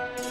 you